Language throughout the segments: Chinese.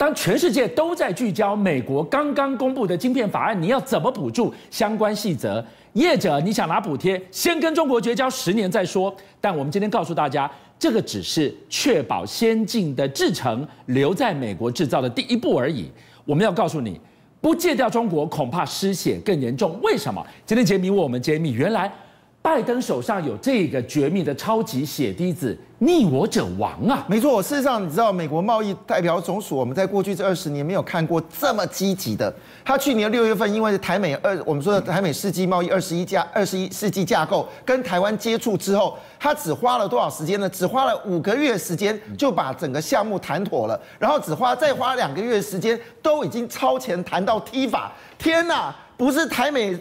当全世界都在聚焦美国刚刚公布的晶片法案，你要怎么补助相关细则？业者你想拿补贴，先跟中国绝交十年再说。但我们今天告诉大家，这个只是确保先进的制程留在美国制造的第一步而已。我们要告诉你，不戒掉中国，恐怕失血更严重。为什么？今天杰米为我们揭秘，原来拜登手上有这个绝密的超级血滴子。逆我者亡啊！没错，事实上，你知道美国贸易代表总署，我们在过去这二十年没有看过这么积极的。他去年六月份，因为台美二，我们说的台美世纪贸易二十一架二十一世纪架构跟台湾接触之后，他只花了多少时间呢？只花了五个月时间就把整个项目谈妥了，然后只花再花两个月时间，都已经超前谈到 T 法。天哪，不是台美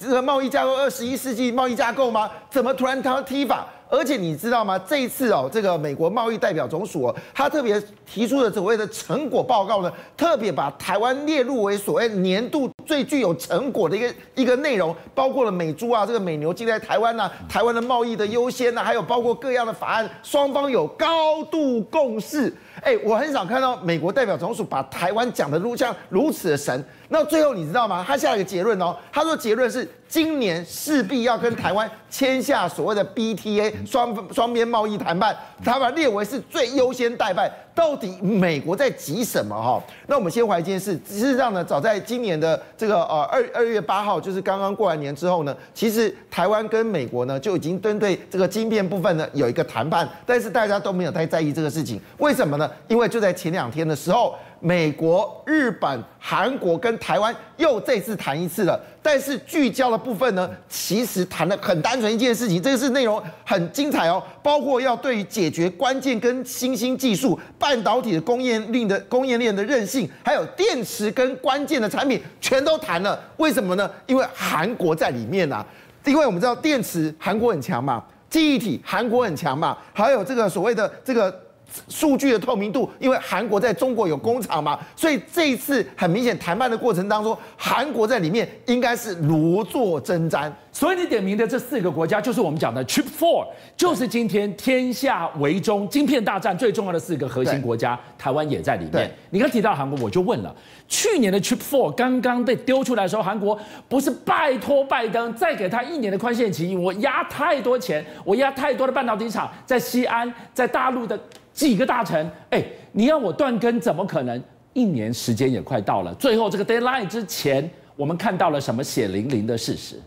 这个贸易架构二十一世纪贸易架构吗？怎么突然谈到 T 法？而且你知道吗？这一次哦，这个美国贸易代表总署哦，他特别提出的所谓的成果报告呢，特别把台湾列入为所谓年度最具有成果的一个一个内容，包括了美猪啊，这个美牛进在台湾呐，台湾的贸易的优先呐，还有包括各样的法案，双方有高度共识。哎，我很少看到美国代表总署把台湾讲的如像如此的神。那最后你知道吗？他下了一个结论哦，他说结论是今年势必要跟台湾签下所谓的 BTA 双双边贸易谈判，他把列为是最优先代办。到底美国在急什么哈？那我们先怀一件事，事实上呢，早在今年的这个呃二二月八号，就是刚刚过完年之后呢，其实台湾跟美国呢就已经针对这个晶片部分呢有一个谈判，但是大家都没有太在意这个事情，为什么呢？因为就在前两天的时候。美国、日本、韩国跟台湾又这次谈一次了，但是聚焦的部分呢，其实谈的很单纯一件事情，这个是内容很精彩哦，包括要对于解决关键跟新兴技术、半导体的供应链的供应链的韧性，还有电池跟关键的产品，全都谈了。为什么呢？因为韩国在里面啊，因为我们知道电池韩国很强嘛，记忆体韩国很强嘛，还有这个所谓的这个。数据的透明度，因为韩国在中国有工厂嘛，所以这一次很明显谈判的过程当中，韩国在里面应该是如坐针毡。所以你点名的这四个国家，就是我们讲的 Chip Four，就是今天天下为中晶片大战最重要的四个核心国家，台湾也在里面。你刚提到韩国，我就问了，去年的 Chip Four 刚刚被丢出来的时候，韩国不是拜托拜登再给他一年的宽限期，我压太多钱，我压太多的半导体厂在西安，在大陆的。几个大臣，哎，你要我断根，怎么可能？一年时间也快到了，最后这个 deadline 之前，我们看到了什么血淋淋的事实？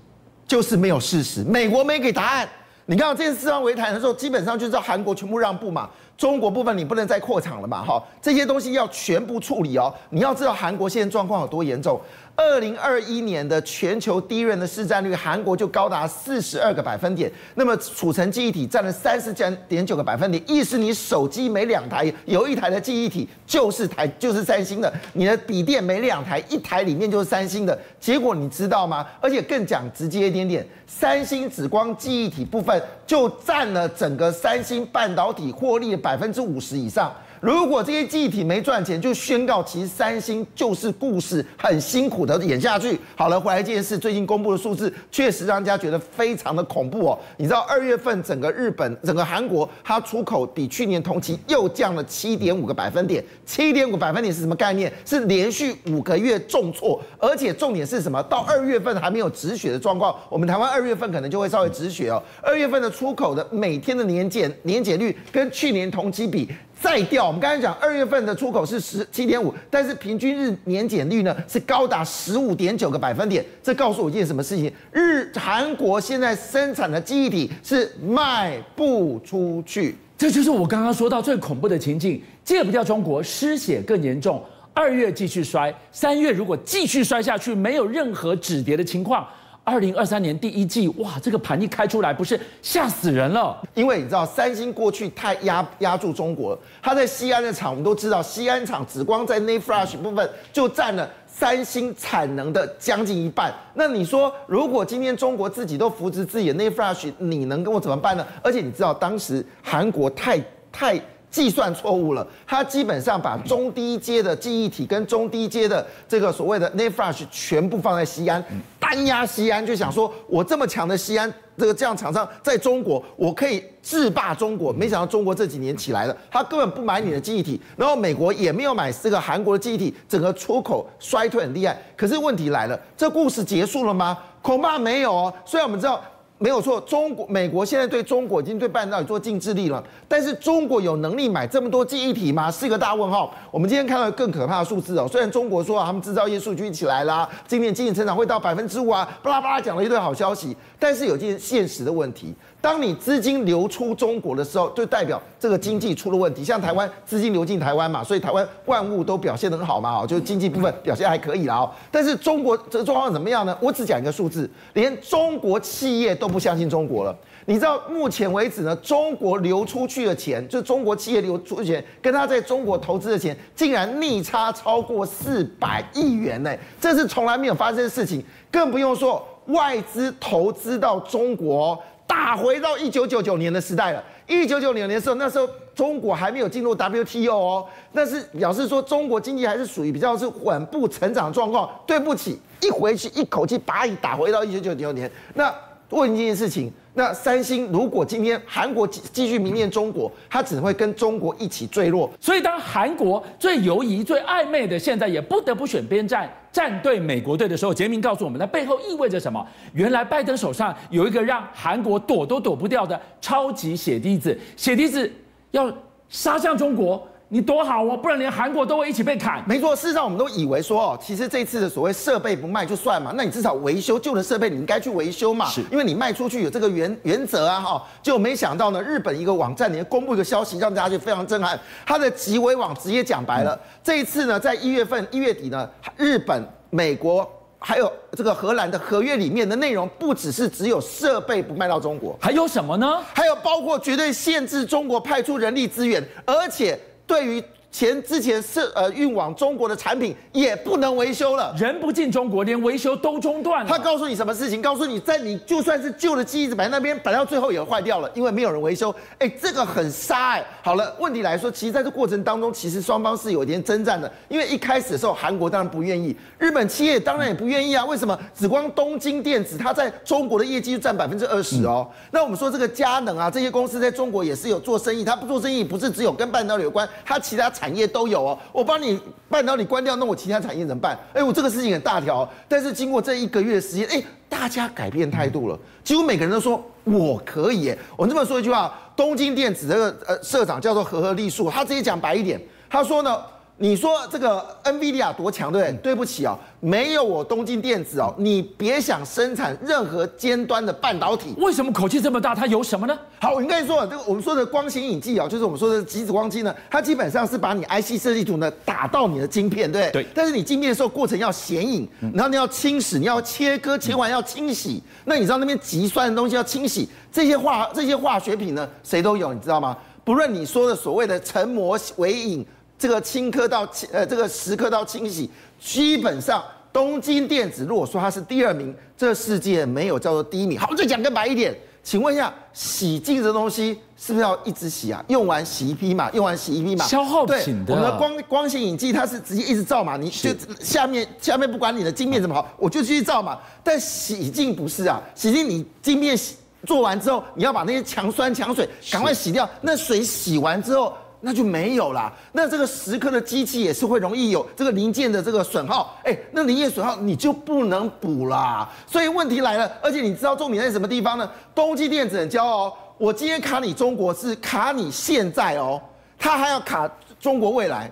就是没有事实，美国没给答案。你看到这次四方围谈的时候，基本上就是韩国全部让步嘛，中国部分你不能再扩厂了嘛，哈，这些东西要全部处理哦。你要知道韩国现在状况有多严重。二零二一年的全球低润的市占率，韩国就高达四十二个百分点。那么储存记忆体占了三十点九个百分点，意思你手机每两台有一台的记忆体就是台就是三星的，你的笔电每两台一台里面就是三星的。结果你知道吗？而且更讲直接一点点，三星紫光记忆体部分就占了整个三星半导体获利的百分之五十以上。如果这些记忆体没赚钱，就宣告其实三星就是故事很辛苦的演下去。好了，回来这件事，最近公布的数字确实让人家觉得非常的恐怖哦。你知道二月份整个日本、整个韩国，它出口比去年同期又降了七点五个百分点。七点五百分点是什么概念？是连续五个月重挫，而且重点是什么？到二月份还没有止血的状况。我们台湾二月份可能就会稍微止血哦。二月份的出口的每天的年减年减率跟去年同期比。再掉，我们刚才讲二月份的出口是十七点五，但是平均日年减率呢是高达十五点九个百分点。这告诉我一件什么事情？日韩国现在生产的记忆体是卖不出去，这就是我刚刚说到最恐怖的情境。戒不掉中国，失血更严重。二月继续衰，三月如果继续衰下去，没有任何止跌的情况。二零二三年第一季，哇，这个盘一开出来，不是吓死人了？因为你知道，三星过去太压压住中国了。它在西安的厂，我们都知道，西安厂紫光在 n a Flash 部分就占了三星产能的将近一半。那你说，如果今天中国自己都扶持自己的 n a Flash，你能跟我怎么办呢？而且你知道，当时韩国太太。计算错误了，他基本上把中低阶的记忆体跟中低阶的这个所谓的 n a f r a s h 全部放在西安，单压西安，就想说我这么强的西安这个这样厂商在中国，我可以制霸中国。没想到中国这几年起来了，他根本不买你的记忆体，然后美国也没有买这个韩国的记忆体，整个出口衰退很厉害。可是问题来了，这故事结束了吗？恐怕没有哦。虽然我们知道。没有错，中国、美国现在对中国已经对半导体做禁制力了，但是中国有能力买这么多记忆体吗？是一个大问号。我们今天看到更可怕的数字哦，虽然中国说他们制造业数据起来啦，今年经济成长会到百分之五啊，巴拉巴拉讲了一堆好消息，但是有件现实的问题。当你资金流出中国的时候，就代表这个经济出了问题。像台湾资金流进台湾嘛，所以台湾万物都表现得很好嘛，哦，就是经济部分表现还可以了哦。但是中国这个状况怎么样呢？我只讲一个数字，连中国企业都不相信中国了。你知道目前为止呢，中国流出去的钱，就是中国企业流出钱，跟他在中国投资的钱，竟然逆差超过四百亿元呢，这是从来没有发生的事情。更不用说外资投资到中国。打回到一九九九年的时代了。一九九九年的时候，那时候中国还没有进入 WTO 哦，那是表示说中国经济还是属于比较是稳步成长状况。对不起，一回去一口气把你打回到一九九九年。那问一件事情。那三星如果今天韩国继继续迷恋中国，它只会跟中国一起坠落。所以当韩国最犹疑、最暧昧的，现在也不得不选边站，站对美国队的时候，杰明告诉我们，那背后意味着什么？原来拜登手上有一个让韩国躲都躲不掉的超级血滴子，血滴子要杀向中国。你多好哦，不然连韩国都会一起被砍。没错，事实上我们都以为说哦，其实这次的所谓设备不卖就算嘛，那你至少维修旧的设备，你应该去维修嘛。是，因为你卖出去有这个原原则啊哈。就没想到呢，日本一个网站里面公布一个消息，让大家就非常震撼。它的极微网直接讲白了，这一次呢，在一月份一月底呢，日本、美国还有这个荷兰的合约里面的内容，不只是只有设备不卖到中国，还有什么呢？还有包括绝对限制中国派出人力资源，而且。对于前之前是呃运往中国的产品也不能维修了，人不进中国，连维修都中断了。他告诉你什么事情？告诉你在你就算是旧的机子摆在那边，摆到最后也坏掉了，因为没有人维修。哎，这个很杀哎。好了，问题来说，其实在这过程当中，其实双方是有一点征战的。因为一开始的时候，韩国当然不愿意，日本企业当然也不愿意啊。为什么？只光东京电子，它在中国的业绩就占百分之二十哦。那我们说这个佳能啊，这些公司在中国也是有做生意，它不做生意不是只有跟半导体有关，它其他。产业都有哦，我帮你半导体关掉，那我其他产业怎么办？哎，我这个事情很大条，但是经过这一个月的时间，哎，大家改变态度了，几乎每个人都说我可以。我这么说一句话，东京电子这个呃社长叫做和和利树，他直接讲白一点，他说呢。你说这个 NVIDIA 多强，对不对？对不起哦，没有我东京电子哦，你别想生产任何尖端的半导体。为什么口气这么大？它有什么呢？好，我应该说这个我们说的光显影剂哦，就是我们说的极紫光机呢，它基本上是把你 IC 设计图呢打到你的晶片，对对？但是你晶片的时候过程要显影，然后你要清洗，你要切割，切完要清洗。那你知道那边极酸的东西要清洗，这些化这些化学品呢，谁都有，你知道吗？不论你说的所谓的成膜微影。这个轻刻到呃，这个蚀刻到清洗，基本上东京电子如果说它是第二名，这世界没有叫做第一名。好，再讲更白一点，请问一下，洗净的东西是不是要一直洗啊？用完洗一批嘛，用完洗一批嘛，消耗品的。我们的光光线影剂它是直接一直照嘛，你就下面下面不管你的晶面怎么好，我就继续照嘛。但洗净不是啊，洗净你晶面洗做完之后，你要把那些强酸强水赶快洗掉，那水洗完之后。那就没有啦。那这个时刻的机器也是会容易有这个零件的这个损耗，哎，那零件损耗你就不能补啦。所以问题来了，而且你知道重点在什么地方呢？东京电子很骄傲，我今天卡你中国是卡你现在哦，他还要卡中国未来，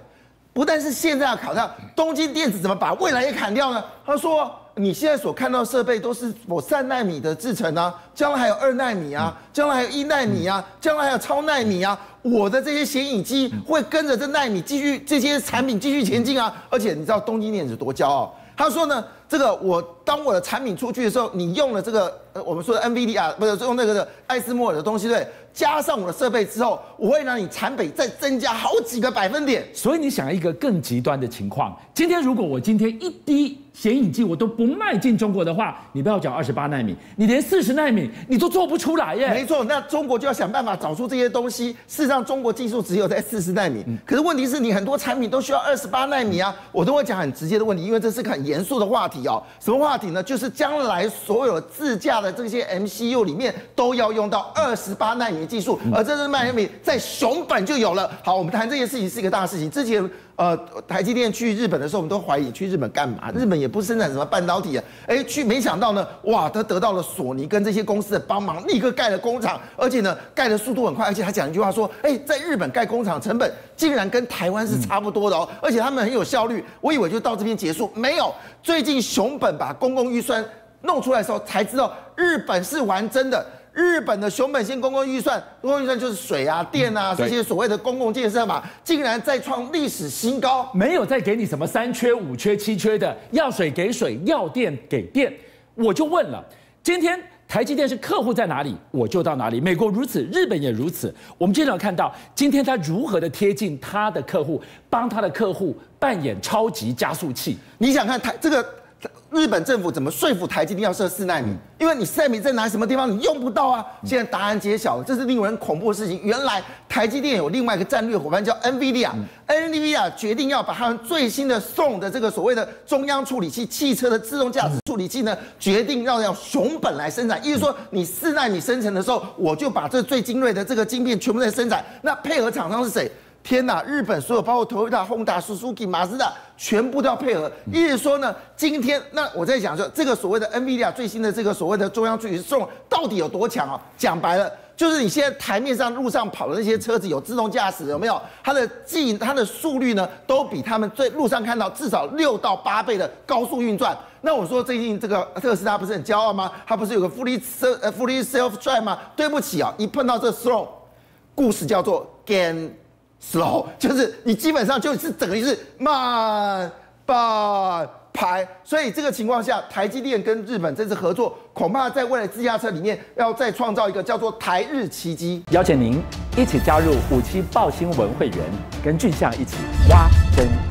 不但是现在要卡掉，东京电子怎么把未来也砍掉呢？他说。你现在所看到设备都是我三纳米的制程啊，将来还有二纳米啊，将来还有一纳米啊，将来还有超纳米啊。我的这些显影机会跟着这纳米继续这些产品继续前进啊。而且你知道东京电子多骄傲？他说呢，这个我当我的产品出去的时候，你用了这个呃我们说的 NVD 啊不是用那个的艾斯莫尔的东西对，加上我的设备之后，我会让你产品再增加好几个百分点。所以你想一个更极端的情况，今天如果我今天一滴显影剂我都不卖进中国的话，你不要讲二十八纳米，你连四十纳米你都做不出来耶。没错，那中国就要想办法找出这些东西。事实上，中国技术只有在四十纳米，可是问题是你很多产品都需要二十八纳米啊。我都会讲很直接的问题，因为这是个很严肃的话题哦。什么话题呢？就是将来所有自驾的这些 MCU 里面都要用到二十八纳米技术，而这是纳米在熊本就有了。好，我们谈这件事情是一个大事情。之前。呃，台积电去日本的时候，我们都怀疑去日本干嘛？日本也不生产什么半导体啊。哎，去没想到呢，哇，他得到了索尼跟这些公司的帮忙，立刻盖了工厂，而且呢，盖的速度很快，而且他讲一句话说，哎，在日本盖工厂成本竟然跟台湾是差不多的哦，而且他们很有效率。我以为就到这边结束，没有。最近熊本把公共预算弄出来的时候，才知道日本是玩真的。日本的熊本县公共预算，公共预算就是水啊、电啊这些所谓的公共建设嘛，竟然再创历史新高，没有再给你什么三缺、五缺、七缺的，要水给水，要电给电。我就问了，今天台积电是客户在哪里，我就到哪里。美国如此，日本也如此。我们经常看到今天他如何的贴近他的客户，帮他的客户扮演超级加速器。你想看台这个？日本政府怎么说服台积电要设四纳米？因为你四纳米在哪什么地方你用不到啊？现在答案揭晓了，这是令人恐怖的事情。原来台积电有另外一个战略伙伴叫 NVIDIA，NVIDIA 决定要把他们最新的送的这个所谓的中央处理器、汽车的自动驾驶处理器呢，决定要要熊本来生产。意思说，你四纳米生成的时候，我就把这最精锐的这个晶片全部在生产。那配合厂商是谁？天呐！日本所有包括 Toyota、Honda、Suzuki、马自达，全部都要配合。意思说呢，今天那我在讲说，这个所谓的 NVIDIA 最新的这个所谓的中央处理器到底有多强啊？讲白了，就是你现在台面上路上跑的那些车子有自动驾驶，有没有？它的技它的速率呢，都比他们最路上看到至少六到八倍的高速运转。那我说最近这个特斯拉不是很骄傲吗？它不是有个 fully 呃 fully self drive 吗？对不起啊，一碰到这 slow，故事叫做 gain。Slow 就是你基本上就是整个就是慢半拍，所以这个情况下，台积电跟日本这次合作，恐怕在未来自驾车里面要再创造一个叫做台日奇迹。邀请您一起加入五七报新闻会员，跟俊相一起挖真相。